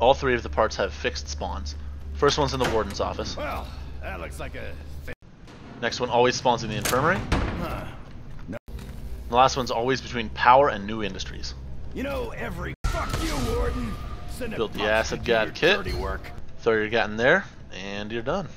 All three of the parts have fixed spawns. First one's in the warden's office. Well, that looks like a. Next one always spawns in the infirmary. Huh. The last one's always between power and new industries. You know, every. Fuck you, Warden! Send Build the acid kit. work. Throw your gat in there, and you're done.